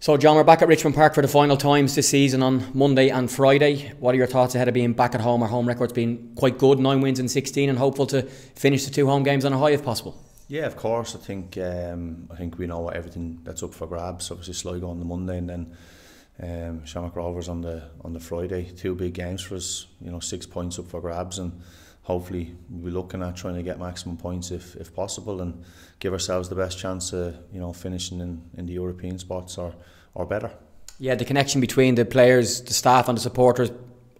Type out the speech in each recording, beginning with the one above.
So, Jon, we're back at Richmond Park for the final times this season on Monday and Friday. What are your thoughts ahead of being back at home? Our home record's been quite good, nine wins in 16, and hopeful to finish the two home games on a high if possible. Yeah, of course. I think um, I think we know everything that's up for grabs. Obviously, Sligo on the Monday, and then um, Shamrock Rovers on the on the Friday. Two big games for us. You know, six points up for grabs, and hopefully we're looking at trying to get maximum points if, if possible and give ourselves the best chance of you know finishing in, in the European spots or, or better. Yeah, the connection between the players, the staff and the supporters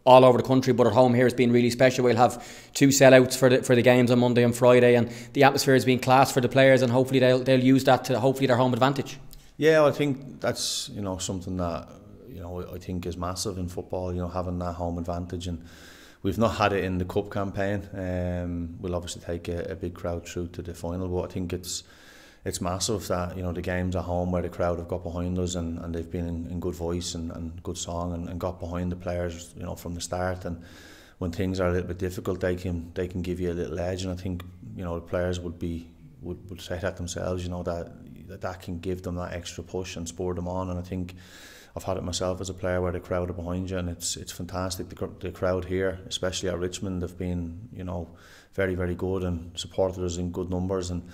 all over the country, but at home here has been really special. We'll have two sellouts for the for the games on Monday and Friday, and the atmosphere has been class for the players, and hopefully they'll they'll use that to hopefully their home advantage. Yeah, I think that's you know something that you know I think is massive in football. You know having that home advantage and we've not had it in the cup campaign. Um, we'll obviously take a, a big crowd through to the final, but I think it's it's massive that you know the games at home where the crowd have got behind us and, and they've been in, in good voice and, and good song and, and got behind the players you know from the start and when things are a little bit difficult they can they can give you a little edge and I think you know the players would be would, would say that themselves you know that that, that can give them that extra push and spur them on and I think I've had it myself as a player where the crowd are behind you and it's it's fantastic. The, the crowd here, especially at Richmond, have been you know very very good and supported us in good numbers and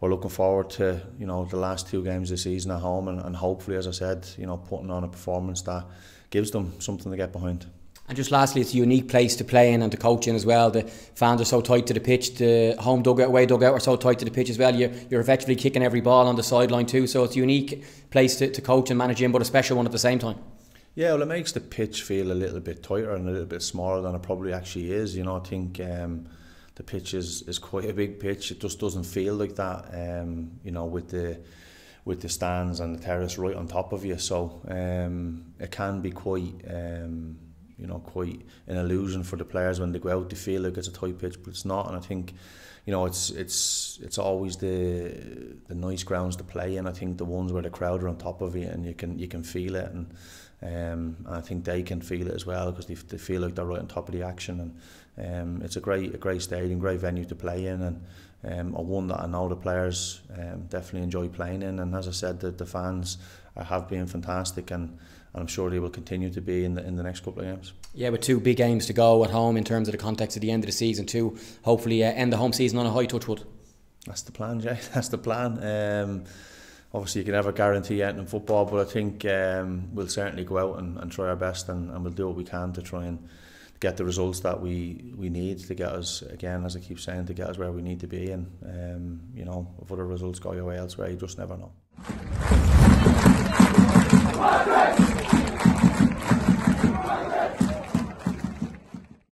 we're looking forward to you know the last two games the season at home and, and hopefully, as I said, you know putting on a performance that gives them something to get behind. And just lastly, it's a unique place to play in and to coach in as well. The fans are so tight to the pitch. The home dugout, away dugout are so tight to the pitch as well. You're, you're effectively kicking every ball on the sideline too. So it's a unique place to, to coach and manage in, but a special one at the same time. Yeah, well, it makes the pitch feel a little bit tighter and a little bit smaller than it probably actually is. You know, I think um, the pitch is, is quite a big pitch. It just doesn't feel like that. Um, you know, with the with the stands and the terrace right on top of you, so um, it can be quite. Um, you know, quite an illusion for the players when they go out. They feel like it's a tight pitch, but it's not. And I think, you know, it's it's it's always the the nice grounds to play in. I think the ones where the crowd are on top of you and you can you can feel it, and um, and I think they can feel it as well because they, they feel like they're right on top of the action. And um, it's a great a great stadium, great venue to play in, and um, a one that I know the players um, definitely enjoy playing in. And as I said, the, the fans have been fantastic and and I'm sure they will continue to be in the in the next couple of games. Yeah, with two big games to go at home in terms of the context of the end of the season, too. Hopefully, uh, end the home season on a high touchwood. That's the plan, Jay. That's the plan. Um, obviously, you can never guarantee anything in football, but I think um, we'll certainly go out and, and try our best, and, and we'll do what we can to try and get the results that we we need to get us again, as I keep saying, to get us where we need to be. And um, you know, if other results go your way elsewhere, you just never know.